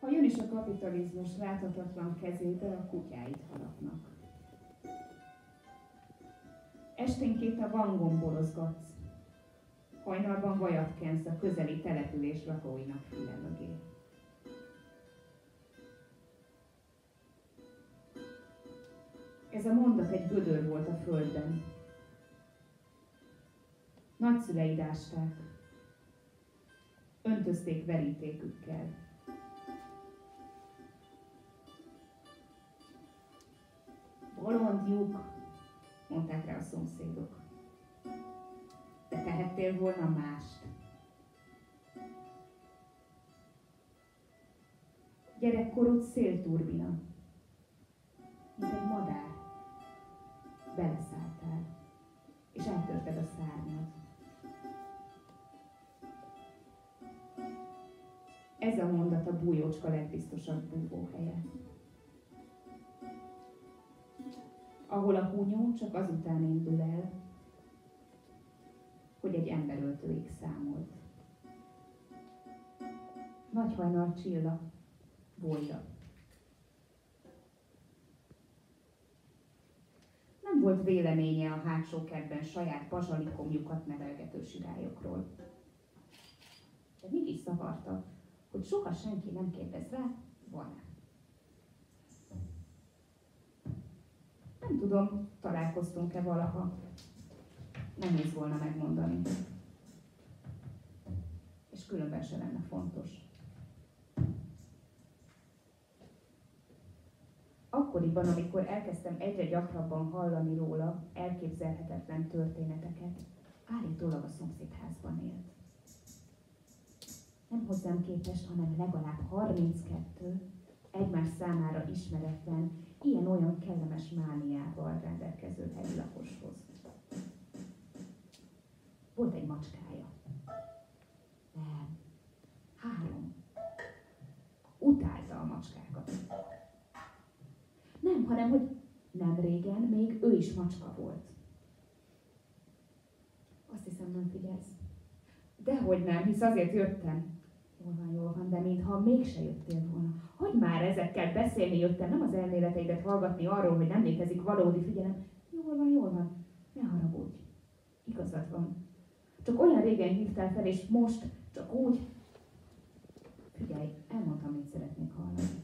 Ha jön is a kapitalizmus láthatatlan kezébe, a kutyáit harapnak. Esténként a vangon borozgatsz. Hajnalban vajat kensz a közeli település lakóinak füle mögé. Ez a mondat egy gödör volt a földben. Nagyszüleid ásták, öntözték verítékükkel. Bolondjuk, mondták rá a szomszédok. De tehettél volna mást. Gyerekkorod szélturbina, mint egy madár. Beleszálltál, és eltörted a szárnyad. Ez a mondat a bújócska legbiztosabb búvóhelye. Ahol a hunyó csak azután indul el, hogy egy emberöltőig számolt. Nagy hajnal csilla, bolya. Nem volt véleménye a hátsó kertben saját pazsalikomjukat nevelgető sirályokról. De mégis zavarta, hogy soha senki nem kérdez rá, van-e. Nem tudom, találkoztunk-e valaha. Is volna megmondani. És különben se lenne fontos. Akkoriban, amikor elkezdtem egyre gyakrabban hallani róla elképzelhetetlen történeteket, állítólag a szomszédházban élt nem hozzám képest, hanem legalább 32 egymás számára ismeretlen, ilyen-olyan kellemes mániával rendelkező helyi lakoshoz. Volt egy macskája. Nem. Három. Utálta a macskákat. Nem, hanem, hogy nem régen még ő is macska volt. Azt hiszem, nem figyelsz. Dehogy nem, hisz azért jöttem. Jól van, jól van, de mintha mégse jöttél volna. Hogy már ezekkel beszélni jöttem, nem az elméleteidet hallgatni arról, hogy nem létezik valódi figyelem. Jól van, jól van, ne haragudj. Igazad van. Csak olyan régen hívtál fel, és most csak úgy. Figyelj, elmondtam, mit szeretnék hallani.